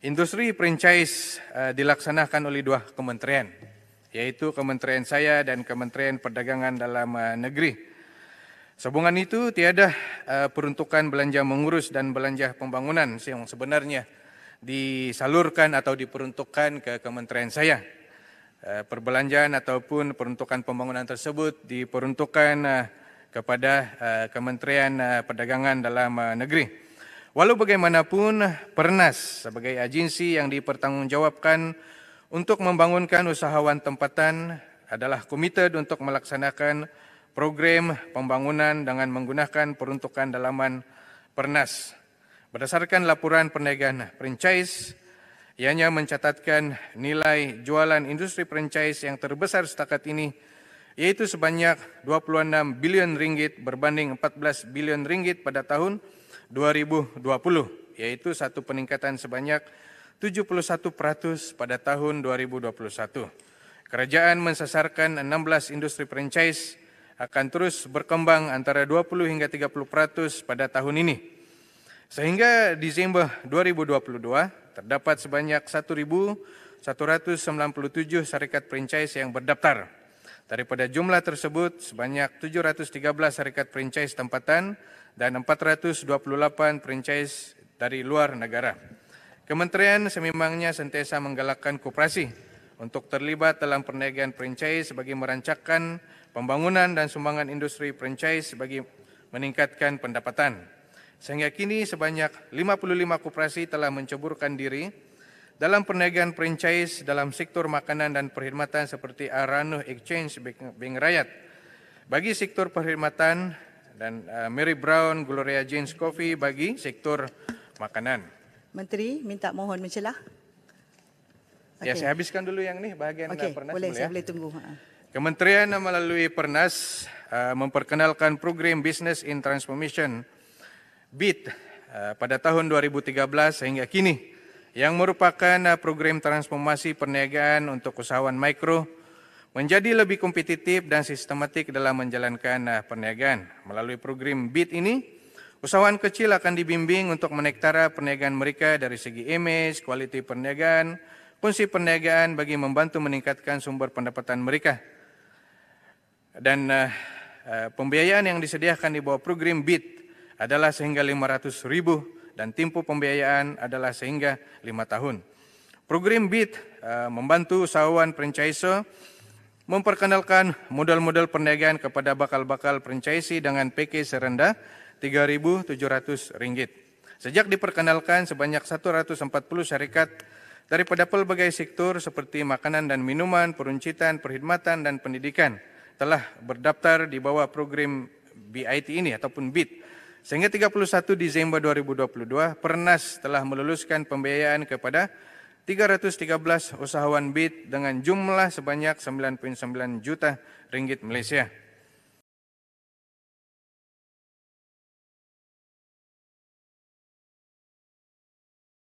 Industri franchise uh, dilaksanakan oleh dua kementerian, yaitu kementerian saya dan Kementerian Perdagangan Dalam uh, Negeri. Sehubungan itu, tiada uh, peruntukan belanja mengurus dan belanja pembangunan yang sebenarnya disalurkan atau diperuntukkan ke kementerian saya. Uh, perbelanjaan ataupun peruntukan pembangunan tersebut diperuntukkan uh, kepada uh, Kementerian uh, Perdagangan Dalam uh, Negeri. Walau bagaimanapun, Pernas sebagai agensi yang dipertanggungjawabkan untuk membangunkan usahawan tempatan adalah komited untuk melaksanakan program pembangunan dengan menggunakan peruntukan dalaman Pernas. Berdasarkan laporan perniagaan franchise, ianya mencatatkan nilai jualan industri franchise yang terbesar setakat ini yaitu sebanyak 26 bilion ringgit berbanding 14 bilion ringgit pada tahun 2020 yaitu satu peningkatan sebanyak 71% pada tahun 2021. Kerajaan mensasarkan 16 industri franchise akan terus berkembang antara 20 hingga 30% pada tahun ini. Sehingga Disember 2022 terdapat sebanyak 1,197 syarikat franchise yang berdaftar. Daripada jumlah tersebut, sebanyak 713 syarikat franchise tempatan dan 428 franchise dari luar negara. Kementerian sememangnya sentiasa menggalakkan koperasi untuk terlibat dalam perniagaan franchise bagi merancangkan pembangunan dan sumbangan industri franchise bagi meningkatkan pendapatan. Sehingga kini sebanyak 55 koperasi telah menceburkan diri dalam perniagaan franchise dalam sektor makanan dan perkhidmatan seperti Arano Exchange Bank Rakyat. Bagi sektor perkhidmatan, dan uh, Mary Brown Gloria James Coffee bagi sektor makanan. Menteri minta mohon mencelah. Okay. Ya, saya habiskan dulu yang ni bahagian okay, Pernas. Boleh, saya ya. boleh tunggu. Ha. Kementerian melalui Pernas uh, memperkenalkan program Business in Transformation BIT uh, pada tahun 2013 sehingga kini yang merupakan uh, program transformasi perniagaan untuk usahawan mikro menjadi lebih kompetitif dan sistematik dalam menjalankan uh, perniagaan. Melalui program BIT ini, usahawan kecil akan dibimbing untuk menektara perniagaan mereka dari segi image, kualiti perniagaan, fungsi perniagaan bagi membantu meningkatkan sumber pendapatan mereka. Dan uh, uh, pembiayaan yang disediakan di bawah program BIT adalah sehingga 500 ribu dan tempoh pembiayaan adalah sehingga 5 tahun. Program BIT uh, membantu usahawan franchisor memperkenalkan modal-modal perniagaan kepada bakal-bakal franchisee dengan PK serendah RM3,700. Sejak diperkenalkan sebanyak 140 syarikat daripada pelbagai sektor seperti makanan dan minuman, peruncitan, perkhidmatan dan pendidikan telah berdaftar di bawah program BIT ini ataupun BIT. Sehingga 31 Disember 2022, Pernas telah meluluskan pembiayaan kepada 313 usahawan BIT dengan jumlah sebanyak 9.9 juta ringgit Malaysia.